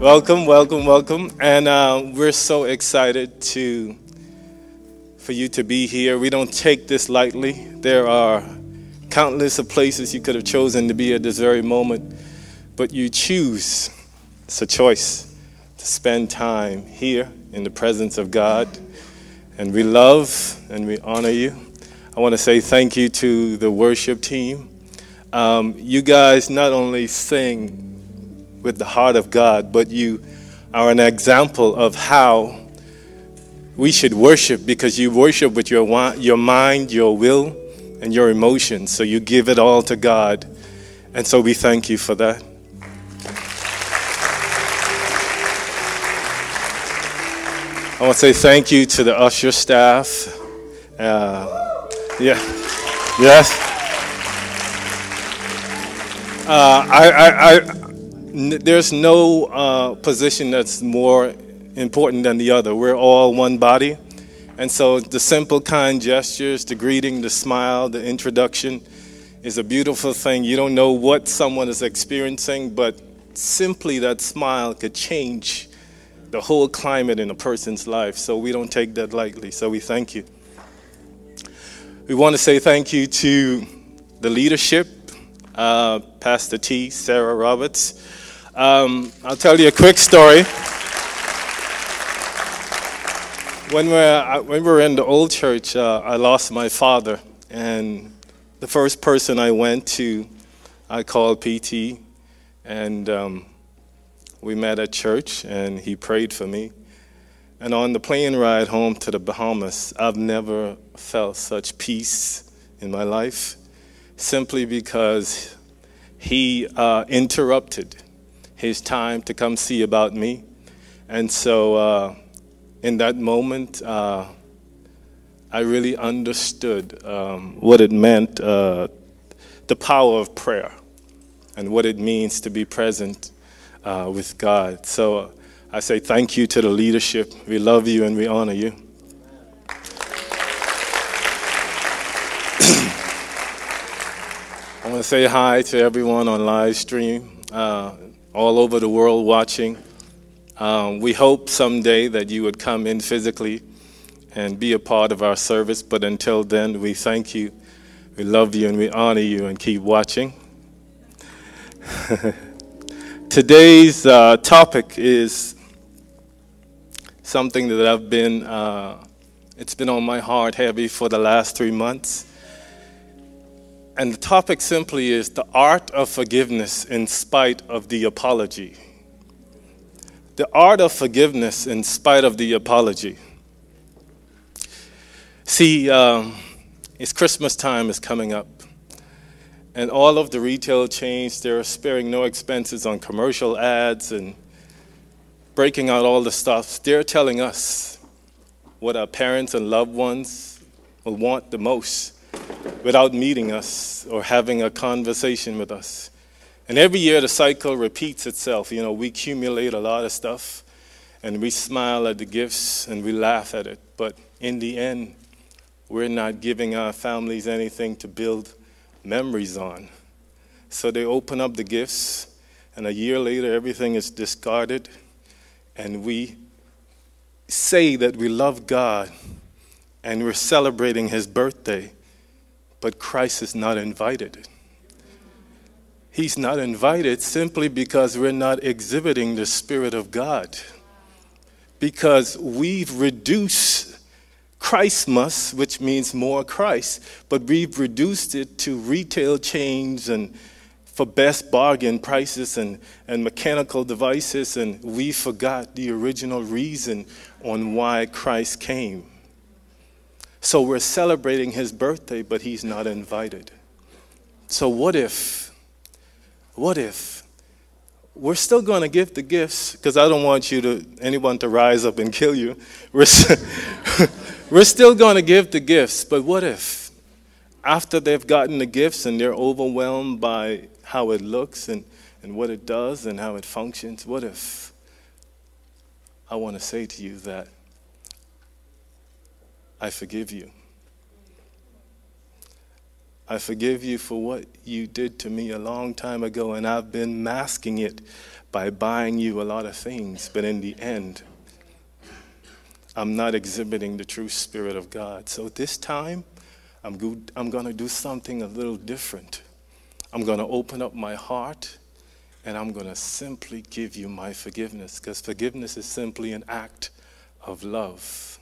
Welcome, welcome, welcome. And uh, we're so excited to for you to be here. We don't take this lightly. There are countless of places you could have chosen to be at this very moment, but you choose. It's a choice to spend time here in the presence of God. And we love and we honor you. I want to say thank you to the worship team. Um, you guys not only sing with the heart of God, but you are an example of how we should worship because you worship with your, your mind, your will, and your emotions. So you give it all to God. And so we thank you for that. I want to say thank you to the usher staff. Uh, yeah, yes. Uh, I, I, I, there's no uh, position that's more important than the other. We're all one body. And so the simple, kind gestures, the greeting, the smile, the introduction is a beautiful thing. You don't know what someone is experiencing, but simply that smile could change the whole climate in a person's life. So we don't take that lightly. So we thank you. We want to say thank you to the leadership, uh, Pastor T, Sarah Roberts. Um, I'll tell you a quick story. When we were, when we were in the old church, uh, I lost my father, and the first person I went to, I called PT, and um, we met at church, and he prayed for me. And on the plane ride home to the Bahamas, I've never felt such peace in my life, simply because he uh, interrupted his time to come see about me. And so uh, in that moment, uh, I really understood um, what it meant, uh, the power of prayer, and what it means to be present uh, with God. So I say thank you to the leadership. We love you and we honor you. I want to say hi to everyone on live stream. Uh, all over the world watching. Um, we hope someday that you would come in physically and be a part of our service, but until then, we thank you, we love you, and we honor you, and keep watching. Today's uh, topic is something that I've been, uh, it's been on my heart heavy for the last three months. And the topic simply is the art of forgiveness in spite of the apology. The art of forgiveness in spite of the apology. See, um, it's Christmas time is coming up. And all of the retail chains, they're sparing no expenses on commercial ads and breaking out all the stuff. They're telling us what our parents and loved ones will want the most without meeting us or having a conversation with us. And every year the cycle repeats itself. You know, we accumulate a lot of stuff and we smile at the gifts and we laugh at it. But in the end, we're not giving our families anything to build memories on. So they open up the gifts, and a year later, everything is discarded, and we say that we love God and we're celebrating His birthday but Christ is not invited. He's not invited simply because we're not exhibiting the Spirit of God. Because we've reduced Christmas, which means more Christ, but we've reduced it to retail chains and for best bargain prices and, and mechanical devices, and we forgot the original reason on why Christ came. So we're celebrating his birthday, but he's not invited. So what if, what if we're still going to give the gifts because I don't want you to anyone to rise up and kill you. We're, we're still going to give the gifts, but what if after they've gotten the gifts and they're overwhelmed by how it looks and, and what it does and how it functions, what if I want to say to you that I forgive you. I forgive you for what you did to me a long time ago, and I've been masking it by buying you a lot of things. But in the end, I'm not exhibiting the true Spirit of God. So this time, I'm, I'm going to do something a little different. I'm going to open up my heart and I'm going to simply give you my forgiveness because forgiveness is simply an act of love.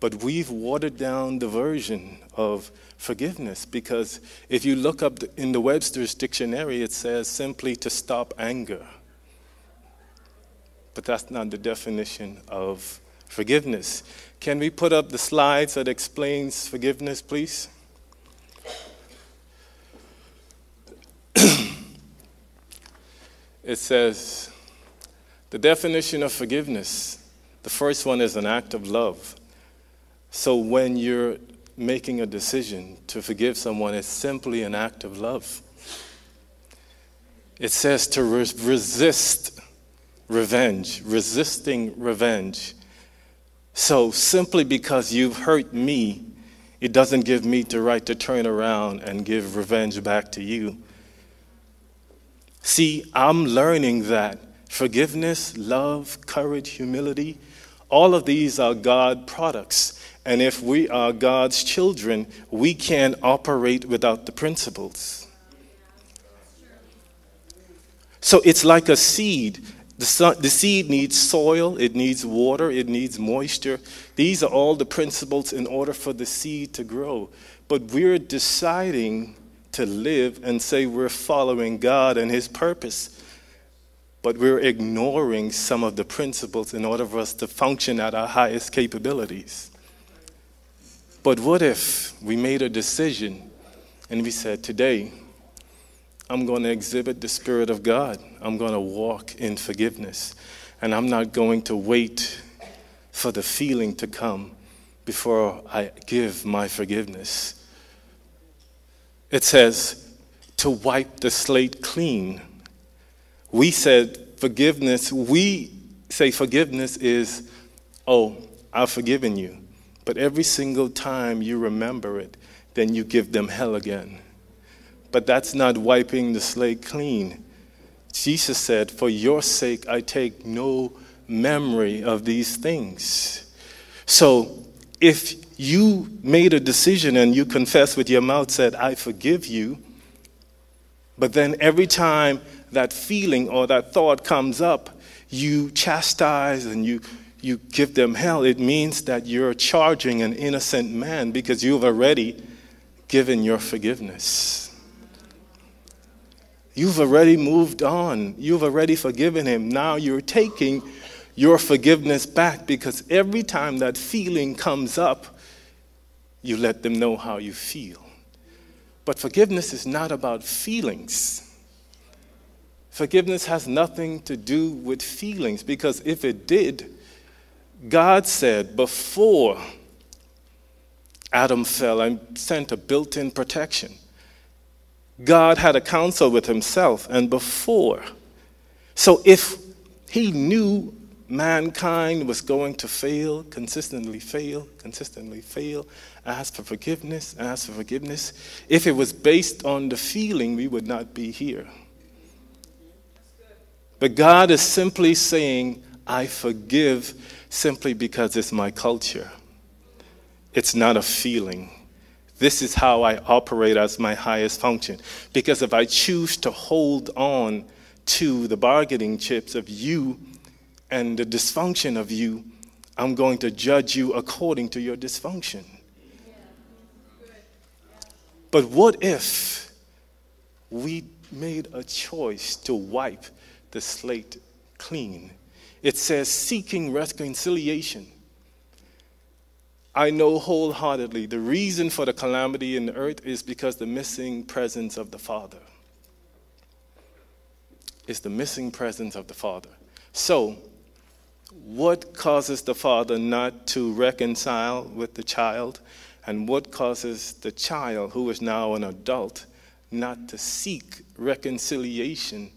But we've watered down the version of forgiveness because if you look up in the Webster's dictionary, it says simply to stop anger. But that's not the definition of forgiveness. Can we put up the slides that explains forgiveness, please? it says the definition of forgiveness, the first one is an act of love. So when you're making a decision to forgive someone, it's simply an act of love. It says to resist revenge, resisting revenge. So simply because you've hurt me, it doesn't give me the right to turn around and give revenge back to you. See, I'm learning that forgiveness, love, courage, humility, all of these are God products. And if we are God's children, we can't operate without the principles. So it's like a seed. The, sun, the seed needs soil, it needs water, it needs moisture. These are all the principles in order for the seed to grow. But we're deciding to live and say we're following God and His purpose. But we're ignoring some of the principles in order for us to function at our highest capabilities. But what if we made a decision and we said, Today, I'm going to exhibit the Spirit of God. I'm going to walk in forgiveness. And I'm not going to wait for the feeling to come before I give my forgiveness. It says to wipe the slate clean. We said forgiveness, we say forgiveness is, oh, I've forgiven you. But every single time you remember it, then you give them hell again. But that's not wiping the slate clean. Jesus said, For your sake, I take no memory of these things. So if you made a decision and you confess with your mouth, said, I forgive you, but then every time that feeling or that thought comes up, you chastise and you, you give them hell, it means that you're charging an innocent man because you've already given your forgiveness. You've already moved on. You've already forgiven him. Now you're taking your forgiveness back because every time that feeling comes up, you let them know how you feel. But forgiveness is not about feelings. Forgiveness has nothing to do with feelings because if it did, God said before Adam fell, and sent a built in protection. God had a counsel with himself and before. So if he knew mankind was going to fail, consistently fail, consistently fail, ask for forgiveness, ask for forgiveness, if it was based on the feeling, we would not be here. But God is simply saying, I forgive simply because it's my culture. It's not a feeling. This is how I operate as my highest function. Because if I choose to hold on to the bargaining chips of you and the dysfunction of you, I'm going to judge you according to your dysfunction. But what if we made a choice to wipe the slate clean? It says seeking reconciliation I know wholeheartedly the reason for the calamity in the earth is because the missing presence of the Father. It's the missing presence of the Father. So, what causes the father not to reconcile with the child? And what causes the child, who is now an adult, not to seek reconciliation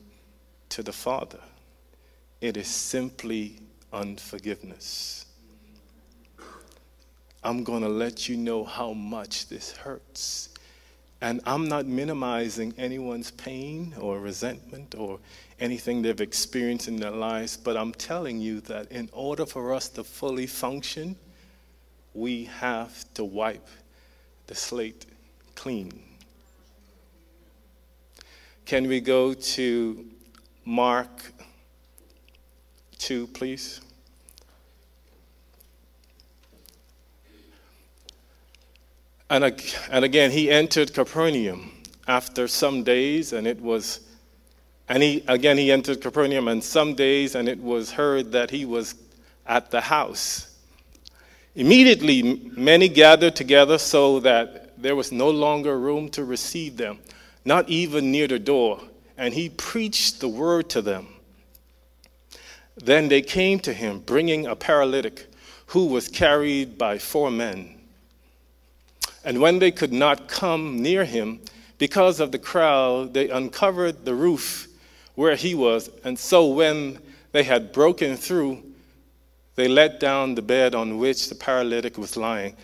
to the father? It is simply unforgiveness. I'm going to let you know how much this hurts. And I'm not minimizing anyone's pain or resentment or anything they've experienced in their lives, but I'm telling you that in order for us to fully function, we have to wipe the slate clean. Can we go to Mark 2, please? And, and again, he entered Capernaum after some days, and it was, and he, again, he entered Capernaum, and some days, and it was heard that he was at the house. Immediately, many gathered together so that there was no longer room to receive them, not even near the door, and he preached the word to them. Then they came to him, bringing a paralytic who was carried by four men. And when they could not come near him because of the crowd, they uncovered the roof where he was. And so when they had broken through, they let down the bed on which the paralytic was lying.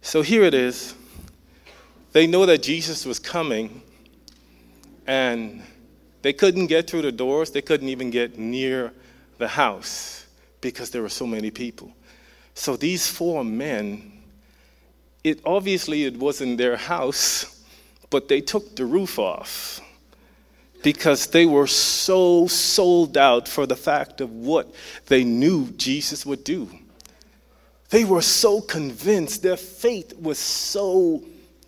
So here it is. They know that Jesus was coming, and they couldn't get through the doors. They couldn't even get near the house because there were so many people. So these four men it obviously it wasn't their house, but they took the roof off because they were so sold out for the fact of what they knew Jesus would do. They were so convinced, their faith was so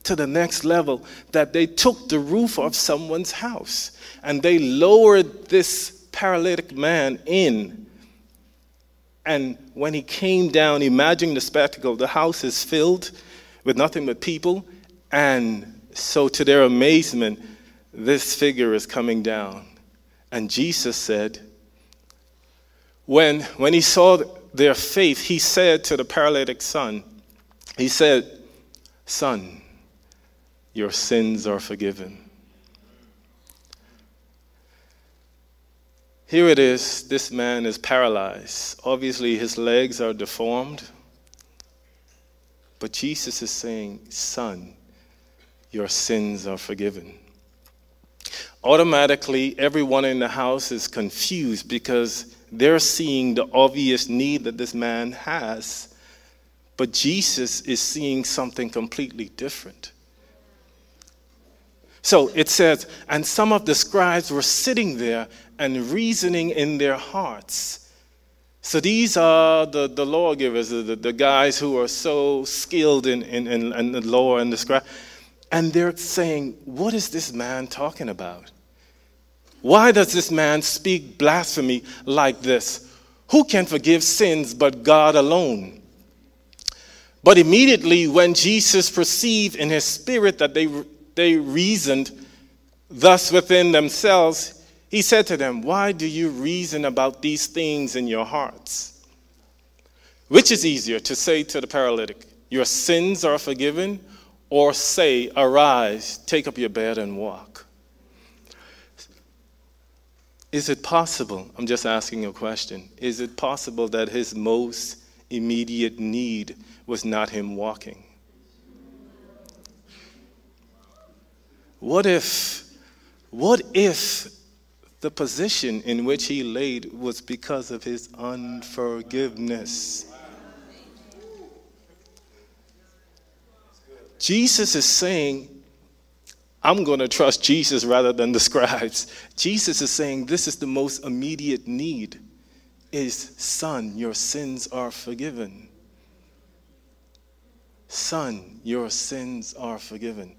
to the next level that they took the roof of someone's house and they lowered this paralytic man in. And when he came down, imagine the spectacle. The house is filled with nothing but people. And so, to their amazement, this figure is coming down. And Jesus said, when, when he saw their faith, he said to the paralytic son, He said, Son, your sins are forgiven. Here it is, this man is paralyzed. Obviously, his legs are deformed. But Jesus is saying, Son, your sins are forgiven. Automatically, everyone in the house is confused because they're seeing the obvious need that this man has. But Jesus is seeing something completely different. So it says, and some of the scribes were sitting there and reasoning in their hearts so these are the, the lawgivers, the, the guys who are so skilled in, in, in, in the law and the scribe. And they're saying, What is this man talking about? Why does this man speak blasphemy like this? Who can forgive sins but God alone? But immediately, when Jesus perceived in his spirit that they, they reasoned thus within themselves, he said to them, Why do you reason about these things in your hearts? Which is easier to say to the paralytic, Your sins are forgiven, or say, Arise, take up your bed and walk? Is it possible? I'm just asking a question. Is it possible that his most immediate need was not him walking? What if, what if the position in which he laid was because of his unforgiveness. Jesus is saying, I'm going to trust Jesus rather than the scribes. Jesus is saying, This is the most immediate need is son, your sins are forgiven. Son, your sins are forgiven.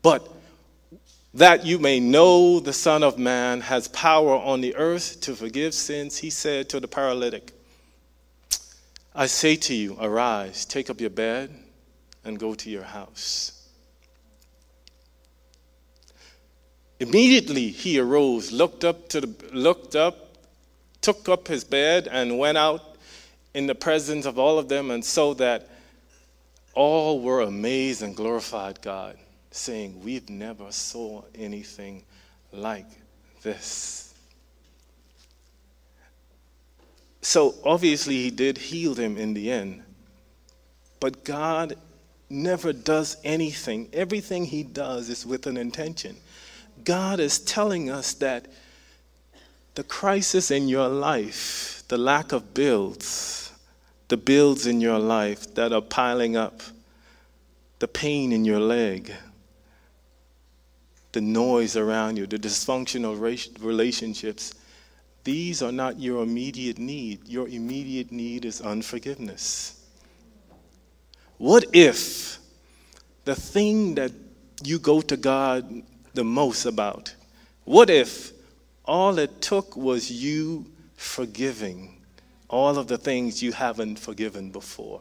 But that you may know the Son of Man has power on the earth to forgive sins, he said to the paralytic, I say to you, arise, take up your bed, and go to your house. Immediately he arose, looked up to the looked up, took up his bed, and went out in the presence of all of them, and so that all were amazed and glorified God saying, We've never saw anything like this. So obviously, he did heal him in the end. But God never does anything. Everything he does is with an intention. God is telling us that the crisis in your life, the lack of bills, the bills in your life that are piling up, the pain in your leg, the noise around you, the dysfunctional relationships, these are not your immediate need. Your immediate need is unforgiveness. What if the thing that you go to God the most about, what if all it took was you forgiving all of the things you haven't forgiven before?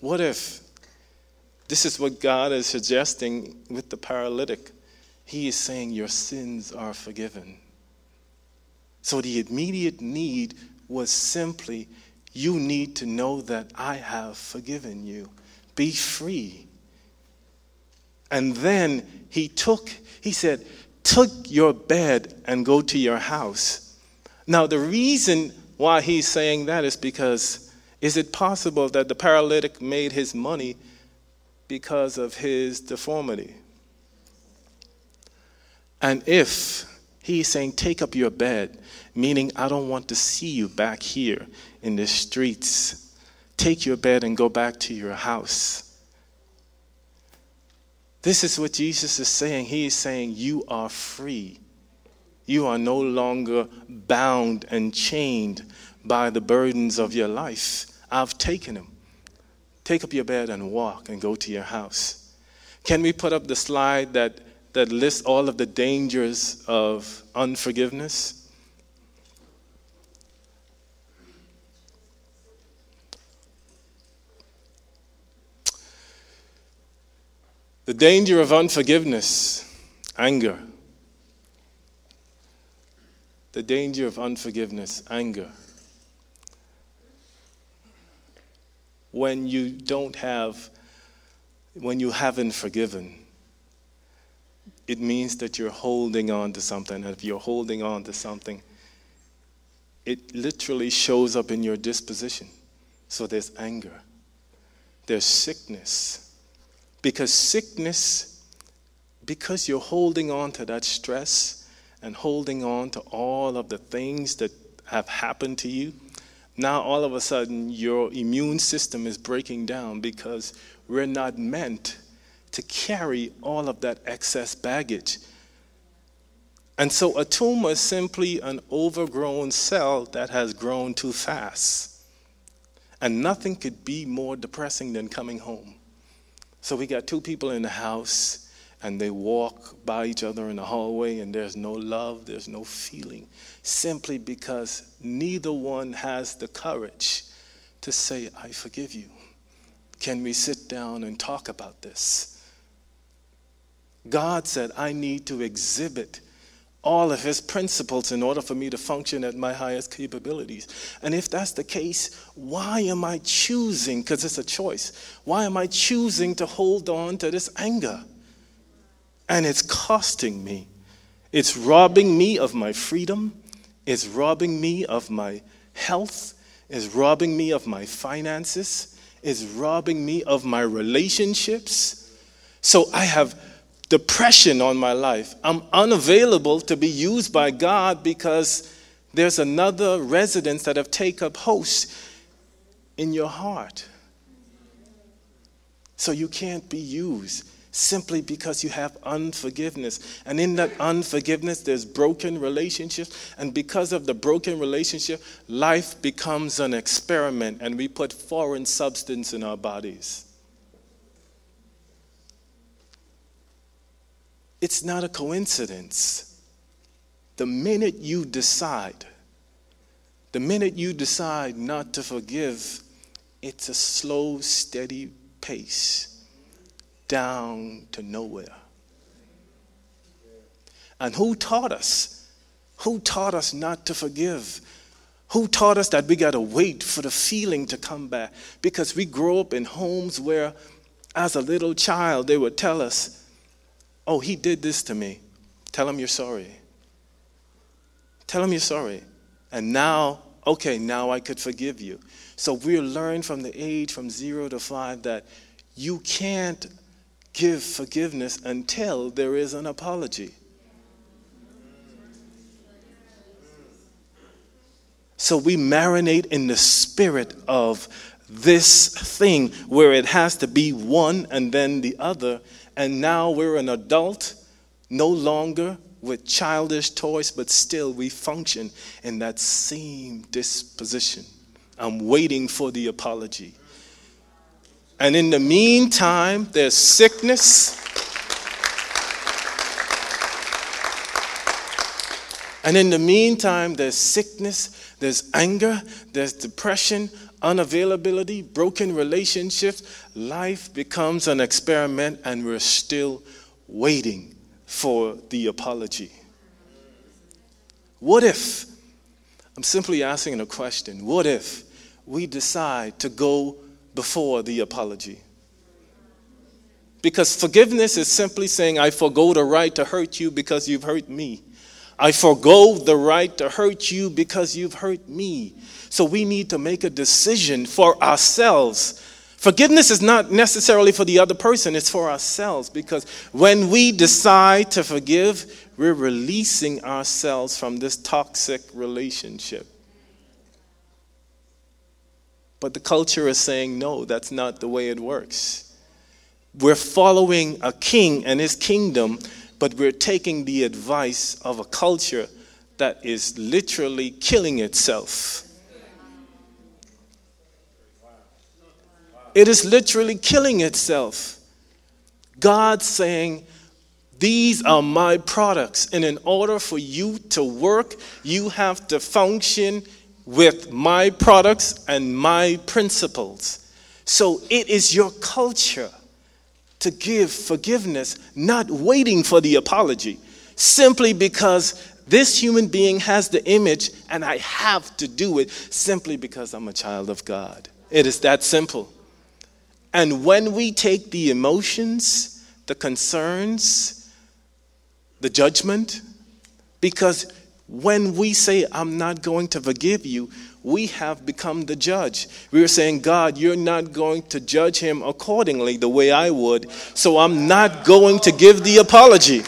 What if this is what God is suggesting with the paralytic? He is saying, Your sins are forgiven. So the immediate need was simply, You need to know that I have forgiven you. Be free. And then he took, he said, Took your bed and go to your house. Now, the reason why he's saying that is because is it possible that the paralytic made his money because of his deformity? And if he's saying, Take up your bed, meaning I don't want to see you back here in the streets, take your bed and go back to your house. This is what Jesus is saying. He is saying, You are free. You are no longer bound and chained by the burdens of your life. I've taken them. Take up your bed and walk and go to your house. Can we put up the slide that that lists all of the dangers of unforgiveness. The danger of unforgiveness, anger. The danger of unforgiveness, anger. When you don't have, when you haven't forgiven it means that you're holding on to something. And if you're holding on to something, it literally shows up in your disposition. So there's anger, there's sickness. Because sickness, because you're holding on to that stress and holding on to all of the things that have happened to you, now all of a sudden your immune system is breaking down because we're not meant to carry all of that excess baggage. And so a tumor is simply an overgrown cell that has grown too fast. And nothing could be more depressing than coming home. So we got two people in the house and they walk by each other in the hallway and there's no love, there's no feeling, simply because neither one has the courage to say, I forgive you. Can we sit down and talk about this? God said, I need to exhibit all of his principles in order for me to function at my highest capabilities. And if that's the case, why am I choosing, because it's a choice, why am I choosing to hold on to this anger? And it's costing me. It's robbing me of my freedom, it's robbing me of my health, it's robbing me of my finances, it's robbing me of my relationships. So I have depression on my life. I'm unavailable to be used by God because there's another residence that have taken up host in your heart. So you can't be used simply because you have unforgiveness. And in that unforgiveness, there's broken relationships. And because of the broken relationship, life becomes an experiment and we put foreign substance in our bodies. It's not a coincidence. The minute you decide, the minute you decide not to forgive, it's a slow, steady pace down to nowhere. And who taught us? Who taught us not to forgive? Who taught us that we got to wait for the feeling to come back? Because we grow up in homes where, as a little child, they would tell us, Oh, he did this to me. Tell him you're sorry. Tell him you're sorry. And now Okay, now I could forgive you. So we learn from the age from zero to five that you can't give forgiveness until there is an apology. So we marinate in the spirit of this thing where it has to be one and then the other. And now we're an adult, no longer with childish toys, but still we function in that same disposition. I'm waiting for the apology. And in the meantime, there's sickness. And in the meantime, there's sickness, there's anger, there's depression, unavailability, broken relationships. Life becomes an experiment, and we're still waiting for the apology. What if, I'm simply asking a question, what if we decide to go before the apology. Because forgiveness is simply saying, I forego the right to hurt you because you've hurt me. I forego the right to hurt you because you've hurt me. So we need to make a decision for ourselves. Forgiveness is not necessarily for the other person, it's for ourselves. Because when we decide to forgive, we're releasing ourselves from this toxic relationship. But the culture is saying, no, that's not the way it works. We're following a king and his kingdom, but we're taking the advice of a culture that is literally killing itself. It is literally killing itself. God saying, These are my products, and in order for you to work, you have to function with my products and my principles. So it is your culture to give forgiveness, not waiting for the apology, simply because this human being has the image and I have to do it simply because I'm a child of God. It is that simple. And when we take the emotions, the concerns, the judgment, because when we say, I'm not going to forgive you, we have become the judge. We are saying, God, you're not going to judge him accordingly the way I would, so I'm not going to give the apology.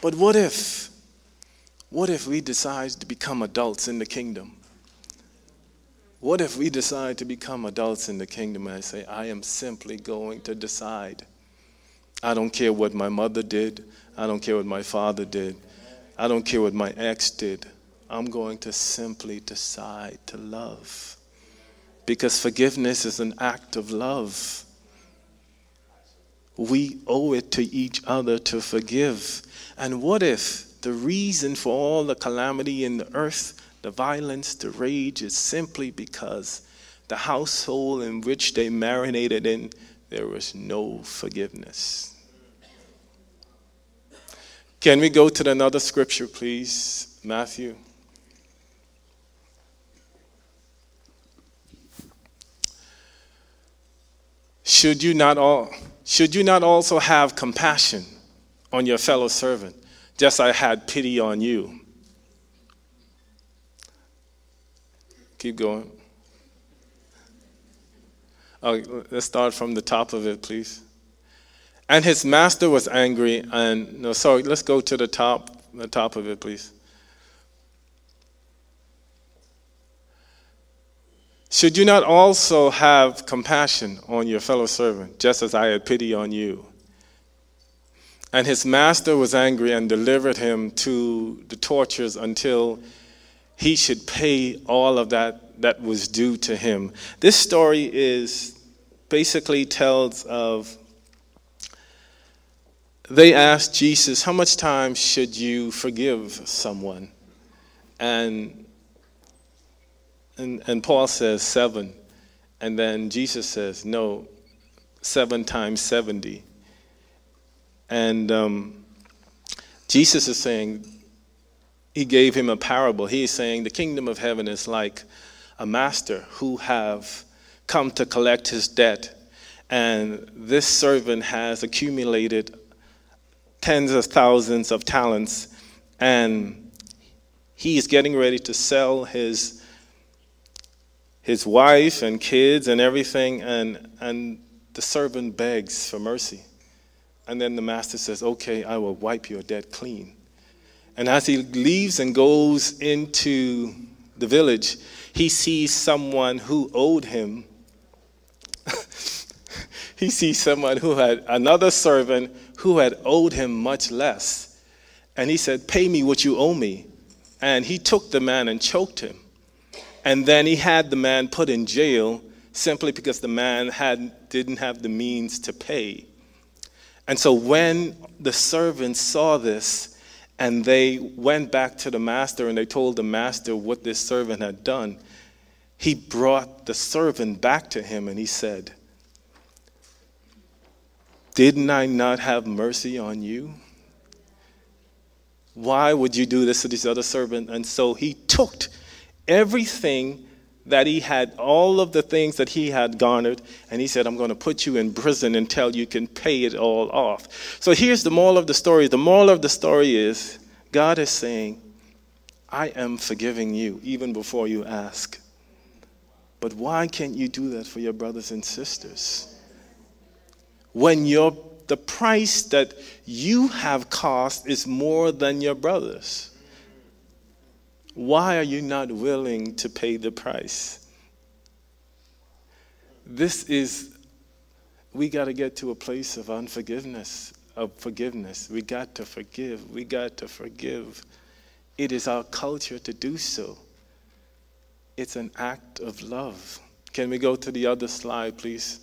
But what if, what if we decide to become adults in the kingdom? What if we decide to become adults in the kingdom and I say, I am simply going to decide I don't care what my mother did. I don't care what my father did. I don't care what my ex did. I'm going to simply decide to love. Because forgiveness is an act of love. We owe it to each other to forgive. And what if the reason for all the calamity in the earth, the violence, the rage, is simply because the household in which they marinated in, there was no forgiveness? Can we go to another scripture, please? Matthew. Should you not all should you not also have compassion on your fellow servant, just I had pity on you? Keep going. Oh, let's start from the top of it, please. And his master was angry. And no, sorry, let's go to the top, the top of it, please. Should you not also have compassion on your fellow servant, just as I had pity on you? And his master was angry and delivered him to the tortures until he should pay all of that that was due to him. This story is basically tells of they asked Jesus, How much time should you forgive someone? And, and, and Paul says, Seven. And then Jesus says, No, seven times 70. And um, Jesus is saying, He gave him a parable. He is saying, The kingdom of heaven is like a master who have come to collect his debt. And this servant has accumulated tens of thousands of talents. and he is getting ready to sell his his wife and kids and everything, and, and the servant begs for mercy. And then the master says, Okay, I will wipe your debt clean. And as he leaves and goes into the village, he sees someone who owed him. he sees someone who had another servant who had owed him much less. And he said, Pay me what you owe me. And he took the man and choked him. And then he had the man put in jail simply because the man had, didn't have the means to pay. And so when the servants saw this and they went back to the master and they told the master what this servant had done, he brought the servant back to him and he said, Didn't I not have mercy on you? Why would you do this to this other servant? And so he took everything that he had, all of the things that he had garnered, and he said, I'm going to put you in prison until you can pay it all off. So here's the moral of the story. The moral of the story is God is saying, I am forgiving you even before you ask. But why can't you do that for your brothers and sisters? When your the price that you have cost is more than your brothers. Why are you not willing to pay the price? This is, we got to get to a place of unforgiveness, of forgiveness. We got to forgive. We got to forgive. It is our culture to do so. It's an act of love. Can we go to the other slide, please?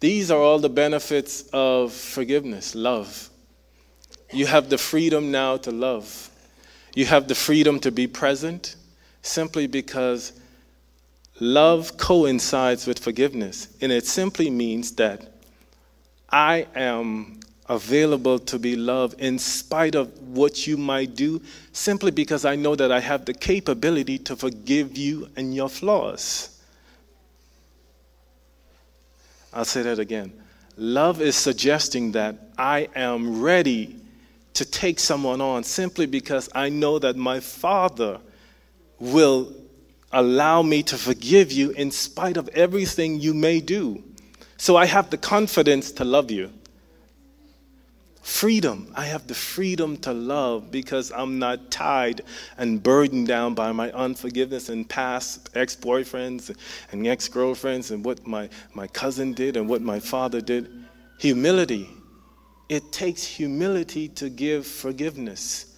These are all the benefits of forgiveness, love. You have the freedom now to love. You have the freedom to be present simply because love coincides with forgiveness. And it simply means that I am available to be loved in spite of what you might do, simply because I know that I have the capability to forgive you and your flaws. I'll say that again. Love is suggesting that I am ready to take someone on simply because I know that my Father will allow me to forgive you in spite of everything you may do. So I have the confidence to love you. Freedom. I have the freedom to love because I'm not tied and burdened down by my unforgiveness and past ex boyfriends and ex girlfriends and what my, my cousin did and what my father did. Humility. It takes humility to give forgiveness.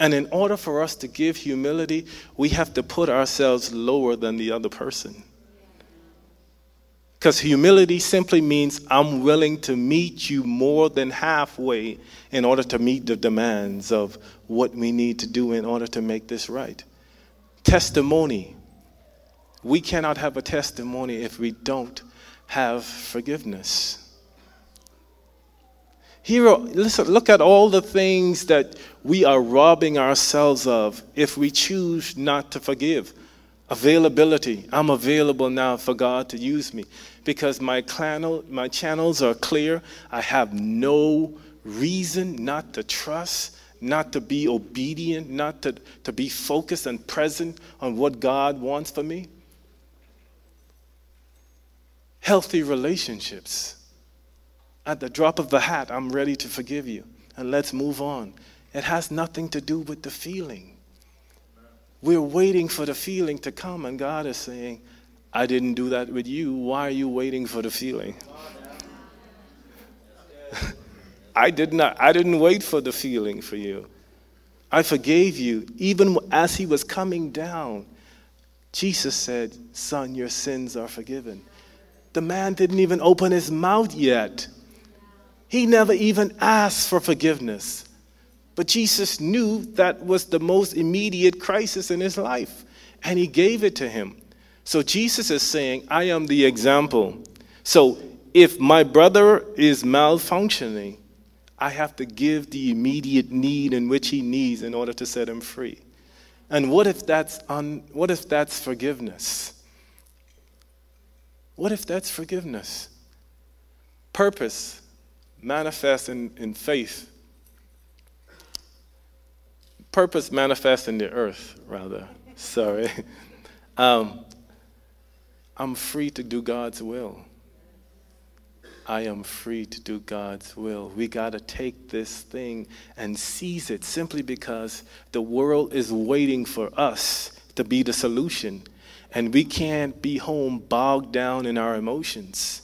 And in order for us to give humility, we have to put ourselves lower than the other person. Because humility simply means I'm willing to meet you more than halfway in order to meet the demands of what we need to do in order to make this right. Testimony. We cannot have a testimony if we don't have forgiveness. Here, listen, look at all the things that we are robbing ourselves of if we choose not to forgive. Availability. I'm available now for God to use me because my, channel, my channels are clear. I have no reason not to trust, not to be obedient, not to, to be focused and present on what God wants for me. Healthy relationships. At the drop of the hat, I'm ready to forgive you. And let's move on. It has nothing to do with the feeling. We're waiting for the feeling to come, and God is saying, I didn't do that with you. Why are you waiting for the feeling? I did not I didn't wait for the feeling for you. I forgave you even as he was coming down. Jesus said, "Son, your sins are forgiven." The man didn't even open his mouth yet. He never even asked for forgiveness. But Jesus knew that was the most immediate crisis in his life, and he gave it to him. So Jesus is saying, I am the example. So if my brother is malfunctioning, I have to give the immediate need in which he needs in order to set him free. And what if that's, un, what if that's forgiveness? What if that's forgiveness? Purpose manifest in, in faith. Purpose manifest in the earth, rather. Sorry. Um, I'm free to do God's will. I am free to do God's will. We got to take this thing and seize it simply because the world is waiting for us to be the solution. And we can't be home bogged down in our emotions.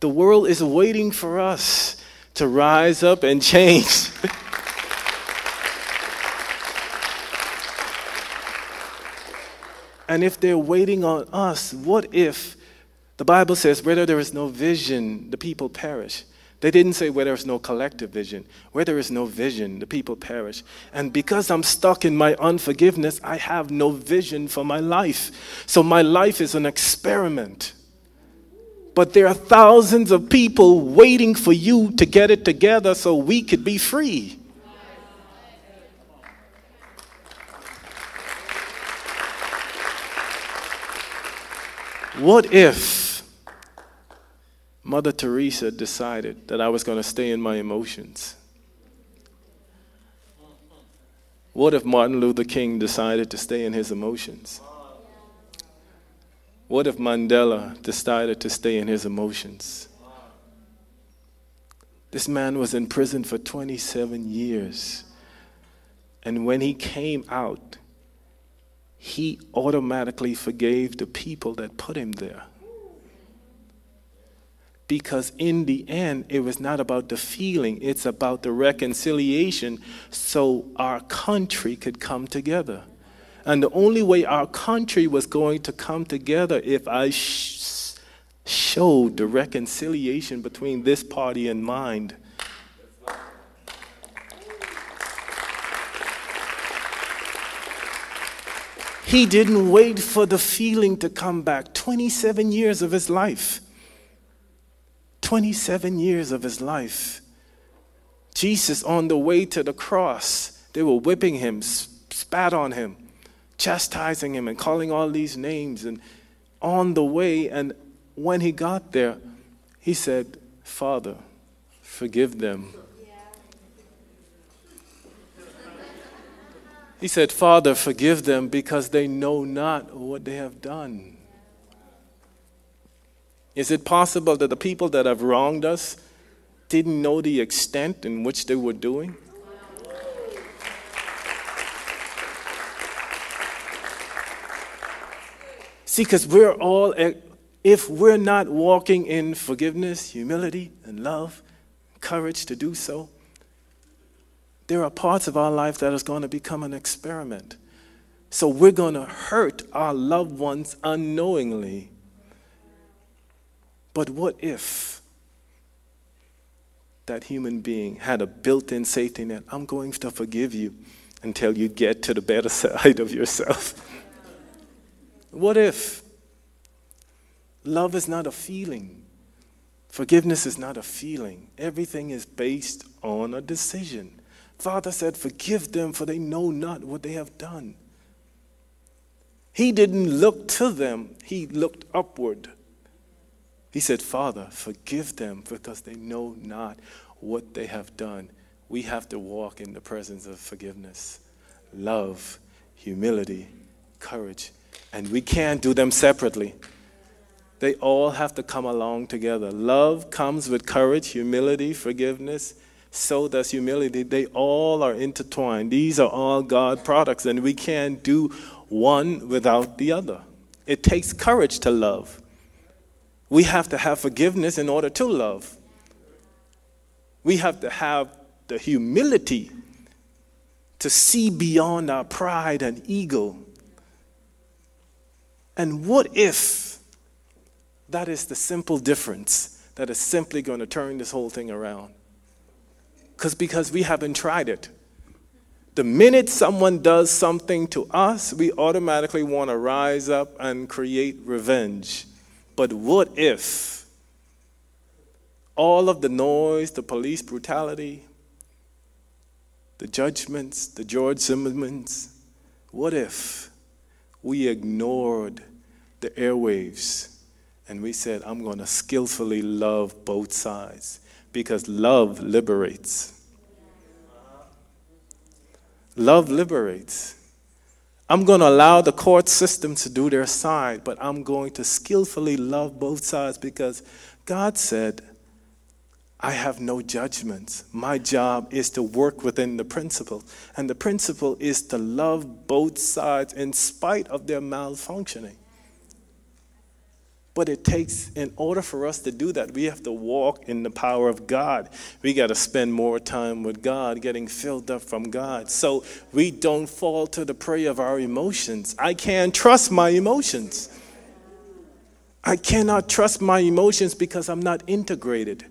The world is waiting for us to rise up and change. And if they're waiting on us, what if the Bible says, where there is no vision, the people perish? They didn't say where there's no collective vision. Where there is no vision, the people perish. And because I'm stuck in my unforgiveness, I have no vision for my life. So my life is an experiment. But there are thousands of people waiting for you to get it together so we could be free. What if Mother Teresa decided that I was going to stay in my emotions? What if Martin Luther King decided to stay in his emotions? What if Mandela decided to stay in his emotions? This man was in prison for 27 years. And when he came out, he automatically forgave the people that put him there. Because in the end, it was not about the feeling, it's about the reconciliation so our country could come together. And the only way our country was going to come together if I sh- showed the reconciliation between this party and mine. He didn't wait for the feeling to come back. 27 years of his life. 27 years of his life. Jesus on the way to the cross, they were whipping him, spat on him chastising him and calling all these names. And on the way, and when he got there, he said, Father, forgive them. He said, Father, forgive them because they know not what they have done. Is it possible that the people that have wronged us didn't know the extent in which they were doing? See, because we're all, if we're not walking in forgiveness, humility, and love, courage to do so, there are parts of our life that is going to become an experiment. So we're going to hurt our loved ones unknowingly. But what if that human being had a built in safety net? I'm going to forgive you until you get to the better side of yourself. What if? Love is not a feeling. Forgiveness is not a feeling. Everything is based on a decision. Father said, Forgive them, for they know not what they have done. He didn't look to them, he looked upward. He said, Father, forgive them because they know not what they have done. We have to walk in the presence of forgiveness, love, humility, courage, and we can't do them separately. They all have to come along together. Love comes with courage, humility, forgiveness. So does humility. They all are intertwined. These are all God products, and we can't do one without the other. It takes courage to love. We have to have forgiveness in order to love. We have to have the humility to see beyond our pride and ego and what if that is the simple difference that is simply going to turn this whole thing around? Because because we haven't tried it. The minute someone does something to us, we automatically want to rise up and create revenge. But what if all of the noise, the police brutality, the judgments, the George Zimmermans, what if we ignored the airwaves and we said, I'm going to skillfully love both sides because love liberates. Love liberates. I'm going to allow the court system to do their side, but I'm going to skillfully love both sides because God said, I have no judgments. My job is to work within the principle. And the principle is to love both sides in spite of their malfunctioning. But it takes, in order for us to do that, we have to walk in the power of God. We got to spend more time with God, getting filled up from God, so we don't fall to the prey of our emotions. I can't trust my emotions. I cannot trust my emotions because I'm not integrated.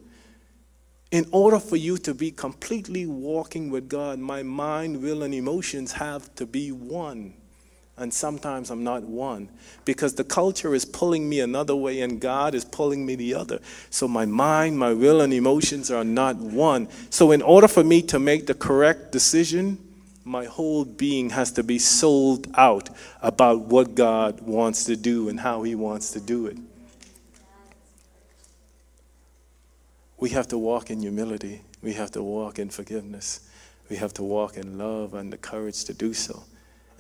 In order for you to be completely walking with God, my mind, will, and emotions have to be one and sometimes I'm not one because the culture is pulling me another way and God is pulling me the other. So my mind, my will, and emotions are not one. So, in order for me to make the correct decision, my whole being has to be sold out about what God wants to do and how He wants to do it. We have to walk in humility, we have to walk in forgiveness, we have to walk in love and the courage to do so.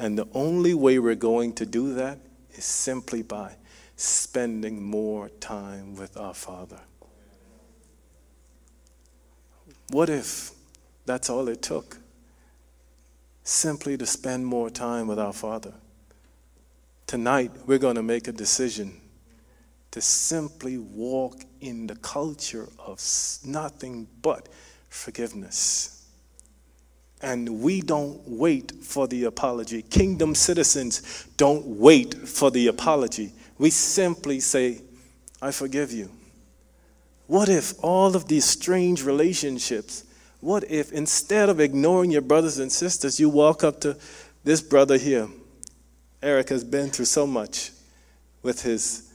And the only way we're going to do that is simply by spending more time with our Father. What if that's all it took? Simply to spend more time with our Father. Tonight, we're going to make a decision to simply walk in the culture of nothing but forgiveness. And we don't wait for the apology. Kingdom citizens don't wait for the apology. We simply say, I forgive you. What if all of these strange relationships, what if instead of ignoring your brothers and sisters, you walk up to this brother here? Eric has been through so much with his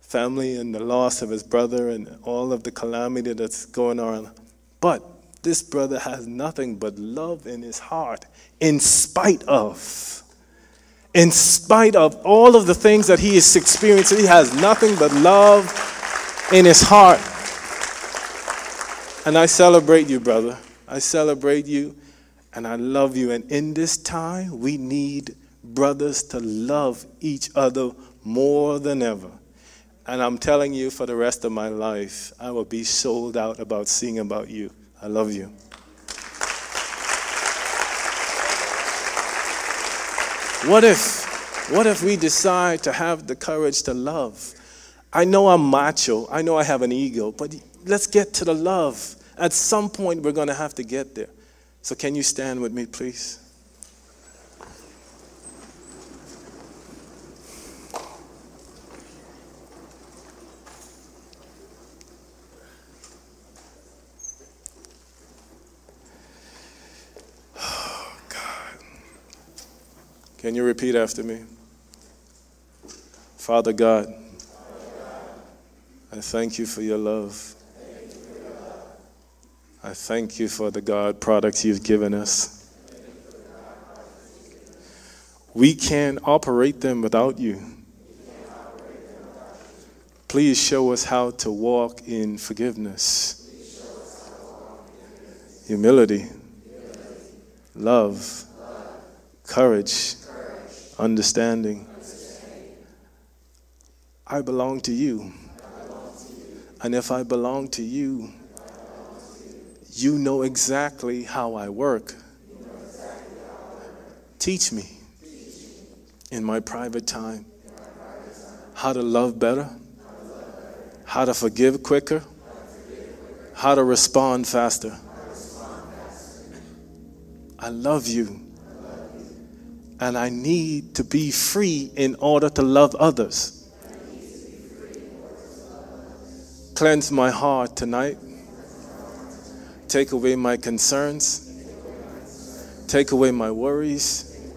family and the loss of his brother and all of the calamity that's going on. But this brother has nothing but love in his heart, in spite of. In spite of all of the things that he is experiencing, he has nothing but love in his heart. And I celebrate you, brother. I celebrate you and I love you. And in this time, we need brothers to love each other more than ever. And I'm telling you, for the rest of my life, I will be sold out about seeing about you. I love you. What if, what if we decide to have the courage to love? I know I'm macho, I know I have an ego, but let's get to the love. At some point, we're going to have to get there. So, can you stand with me, please? Can you repeat after me? Father God, I thank you for your love. I thank you for the God products you've given us. We can't operate them without you. Please show us how to walk in forgiveness, humility, love, courage understanding. I belong to you. And if I belong to you, you know exactly how I work. Teach me in my private time how to love better, how to forgive quicker, how to respond faster. I love you and I need to be free in order to love others. Cleanse my heart tonight. Take away my concerns. Take away my worries,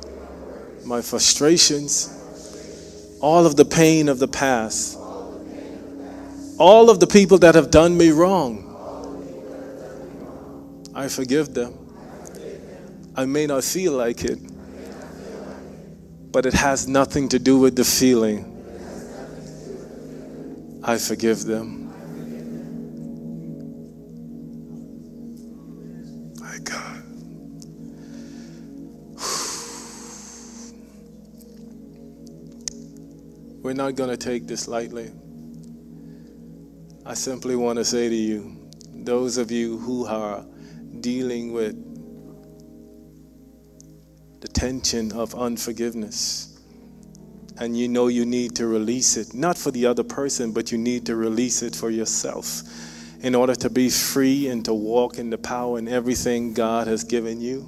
my frustrations, all of the pain of the past, all of the people that have done me wrong. I forgive them. I may not feel like it but it has nothing to do with the feeling. I forgive them. My God. We're not going to take this lightly. I simply want to say to you, those of you who are dealing with the tension of unforgiveness, and you know you need to release it, not for the other person, but you need to release it for yourself in order to be free and to walk in the power and everything God has given you.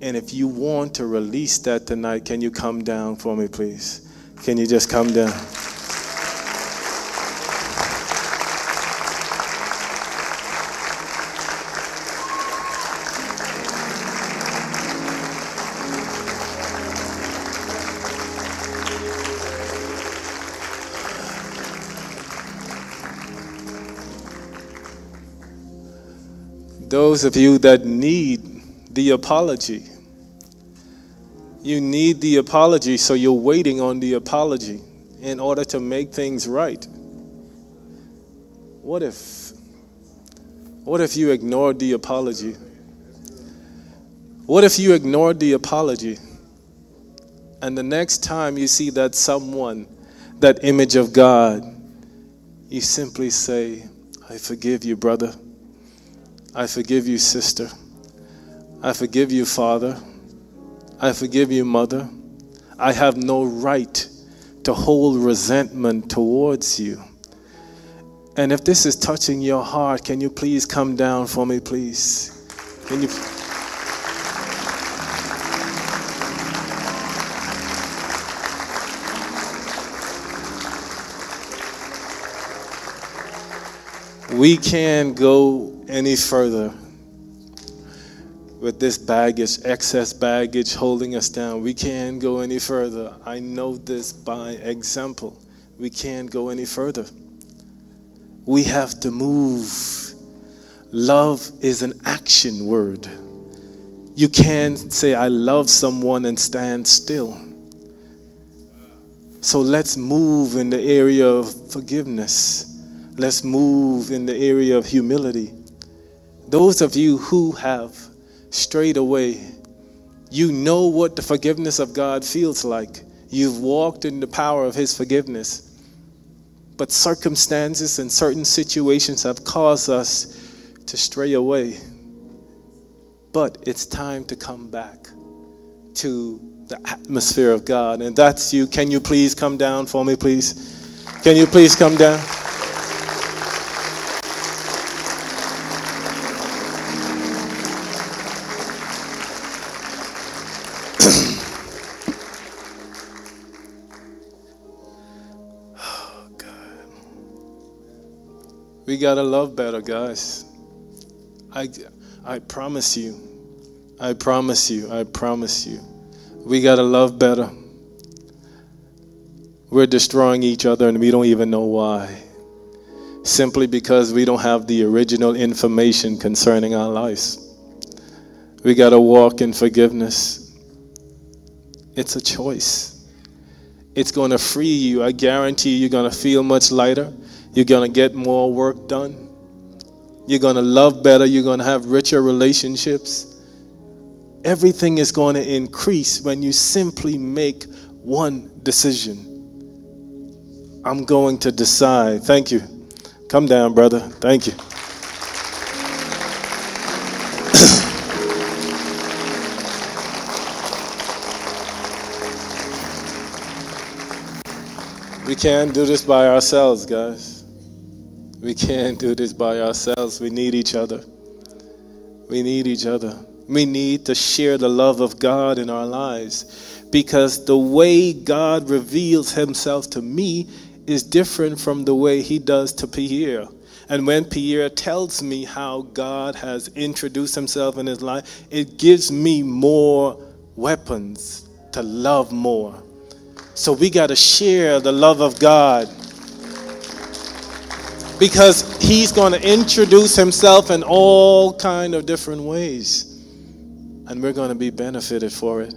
And if you want to release that tonight, can you come down for me, please? Can you just come down? Those of you that need the apology, you need the apology, so you're waiting on the apology in order to make things right. What if what if you ignored the apology? What if you ignored the apology? And the next time you see that someone, that image of God, you simply say, I forgive you, brother. I forgive you, sister. I forgive you, father. I forgive you, mother. I have no right to hold resentment towards you. And if this is touching your heart, can you please come down for me, please? Can you? We can't go any further with this baggage, excess baggage holding us down. We can't go any further. I know this by example. We can't go any further. We have to move. Love is an action word. You can't say, I love someone and stand still. So let's move in the area of forgiveness. Let's move in the area of humility. Those of you who have strayed away. You know what the forgiveness of God feels like. You've walked in the power of His forgiveness. But circumstances and certain situations have caused us to stray away. But it's time to come back to the atmosphere of God. And that's you. Can you please come down for me, please? Can you please come down? We got to love better, guys. I, I promise you. I promise you. I promise you. We got to love better. We're destroying each other and we don't even know why. Simply because we don't have the original information concerning our lives. We got to walk in forgiveness. It's a choice. It's going to free you. I guarantee you, you're going to feel much lighter. You're going to get more work done. You're going to love better. You're going to have richer relationships. Everything is going to increase when you simply make one decision. I'm going to decide. Thank you. Come down, brother. Thank you. we can't do this by ourselves, guys. We can't do this by ourselves. We need each other. We need each other. We need to share the love of God in our lives because the way God reveals himself to me is different from the way he does to Pierre. And when Pierre tells me how God has introduced himself in his life, it gives me more weapons to love more. So we got to share the love of God because he's going to introduce himself in all kind of different ways and we're going to be benefited for it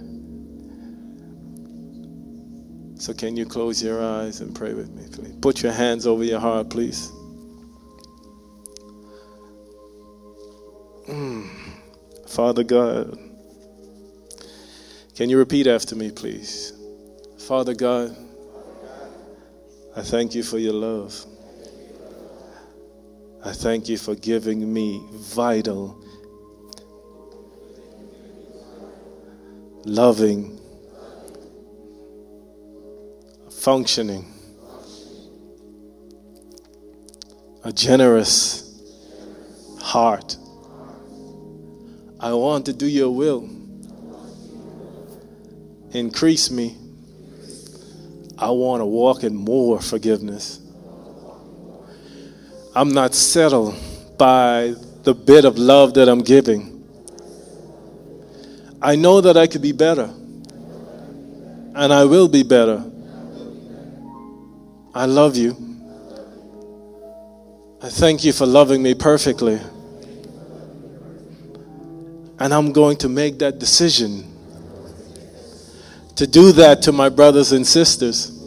so can you close your eyes and pray with me please put your hands over your heart please mm. father god can you repeat after me please father god I thank you for your love. I thank you for giving me vital, loving, functioning, a generous heart. I want to do your will. Increase me. I want to walk in more forgiveness. I'm not settled by the bit of love that I'm giving. I know that I could be better, and I will be better. I love you. I thank you for loving me perfectly. And I'm going to make that decision to do that to my brothers and sisters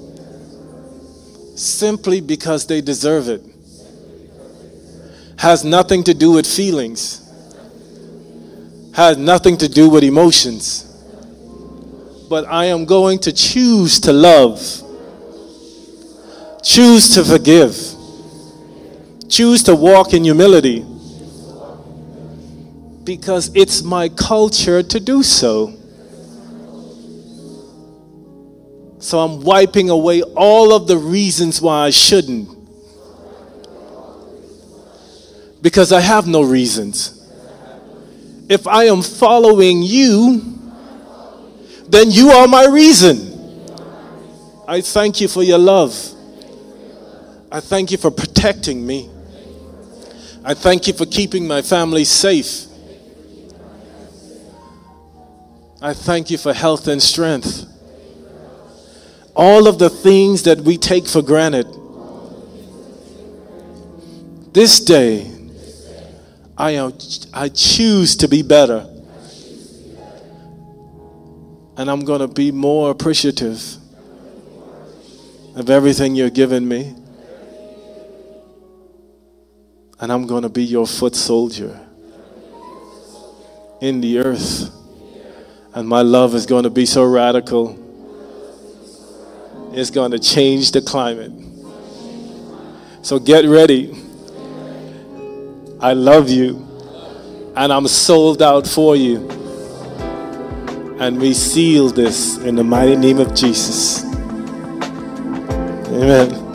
simply because they deserve it. Has nothing to do with feelings, has nothing to do with emotions. But I am going to choose to love, choose to forgive, choose to walk in humility because it's my culture to do so. So I'm wiping away all of the reasons why I shouldn't. Because I have no reasons. If I am following you, then you are my reason. I thank you for your love. I thank you for protecting me. I thank you for keeping my family safe. I thank you for health and strength all of the things that we take for granted. This day, I, am, I choose to be better. And I'm going to be more appreciative of everything you're giving me. And I'm going to be your foot soldier in the earth. And my love is going to be so radical it's going to change the climate. So get ready. I love you. And I'm sold out for you. And we seal this in the mighty name of Jesus. Amen.